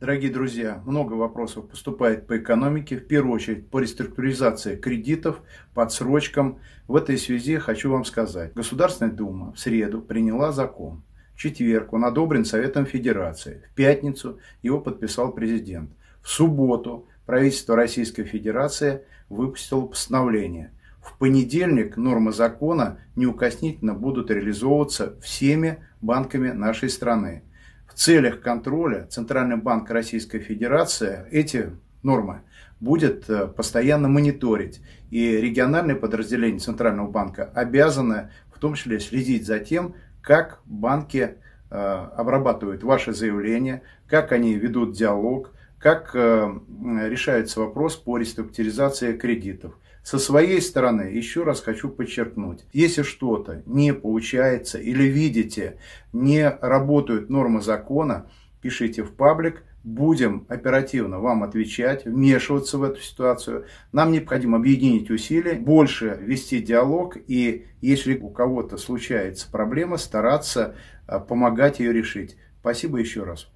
Дорогие друзья, много вопросов поступает по экономике, в первую очередь по реструктуризации кредитов, по отсрочкам. В этой связи хочу вам сказать. Государственная Дума в среду приняла закон. В четверг он одобрен Советом Федерации. В пятницу его подписал президент. В субботу правительство Российской Федерации выпустило постановление. В понедельник нормы закона неукоснительно будут реализовываться всеми банками нашей страны. Целях контроля Центральный банк Российской Федерации эти нормы будет э, постоянно мониторить. И региональные подразделения Центрального банка обязаны в том числе следить за тем, как банки э, обрабатывают ваши заявления, как они ведут диалог, как э, решается вопрос по реструктуризации кредитов. Со своей стороны, еще раз хочу подчеркнуть, если что-то не получается или видите, не работают нормы закона, пишите в паблик, будем оперативно вам отвечать, вмешиваться в эту ситуацию. Нам необходимо объединить усилия, больше вести диалог и если у кого-то случается проблема, стараться э, помогать ее решить. Спасибо еще раз.